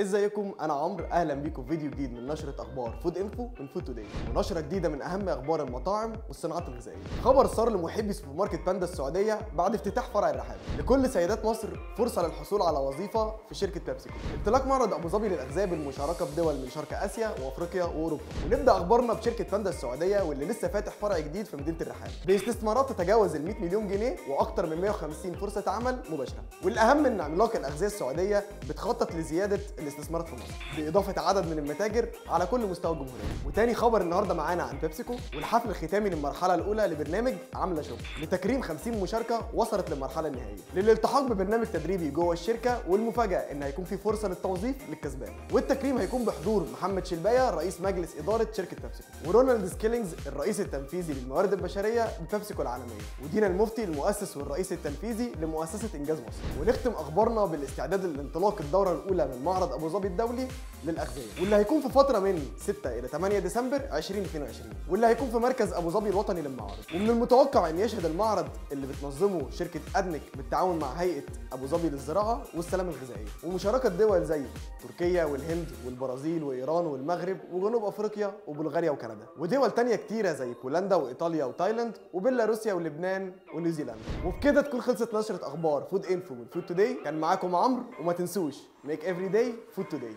ازيكم أنا عمرو. أهلا بيكم في فيديو جديد من نشرة أخبار Food Info من Food Today ونشره جديدة من أهم أخبار المطاعم والصناعات الغذائية. خبر سار لمحبي سوبر ماركت باندا السعودية بعد افتتاح فرع الرحاب. لكل سيدات مصر فرصة للحصول على وظيفة في شركة بيبسيكو انطلاق معرض أبو ظبي للاغذيه بالمشاركه بدول من شرق آسيا وأفريقيا وأوروبا. ونبدأ أخبارنا بشركة باندا السعودية واللي لسه فاتح فرع جديد في مدينة الرحاب. باستثمارات تتجاوز ال 100 مليون جنيه وأكثر من 150 فرصة عمل مباشرة. والأهم إن عملاق الأغذية السعودية بتخطط لزيادة الاستثمارات في مصر بإضافة عدد من المتاجر على كل مستوى الجمهورية. وتاني خبر النهارده معانا عن بيبسيكو والحفل الختامي للمرحلة الأولى لبرنامج عاملة شغل لتكريم 50 مشاركة وصلت للمرحله النهائية. للالتحاق ببرنامج تدريبي جوه الشركة والمفاجأة إن هيكون في فرصة للتوظيف للكسبان. والتكريم هيكون بحضور محمد شلبايه رئيس مجلس إدارة شركة بيبسيكو ورونالد سكيلينجز الرئيس التنفيذي للموارد البشرية ببيبسيكو العالمية ودينا المفتي المؤسس والرئيس التنفيذي لمؤسسة إنجاز مصر. ونختم أخبارنا بالاستعداد لانطلاق الدورة الأولى من معرض أبو ظبي الدولي للأغذية واللي هيكون في فترة من 6 إلى 8 ديسمبر 2022 واللي هيكون في مركز أبو ظبي الوطني للمعارض. ومن المتوقع إن يشهد المعرض اللي بتنظمه شركة أدنك بالتعاون مع هيئة أبو ظبي للزراعة والسلامه الغذائية. ومشاركة دول زي تركيا والهند والبرازيل وإيران والمغرب وجنوب أفريقيا وبلغاريا وكندا. ودول تانية كتيرة زي بولندا وإيطاليا وتايلاند وبيلاروسيا ولبنان ونيوزيلندا. وبكده تكون خلصت نشرة أخبار Food Info من Food Today كان معاكم عمرو وما تنسوش ميك افري داي فود توداي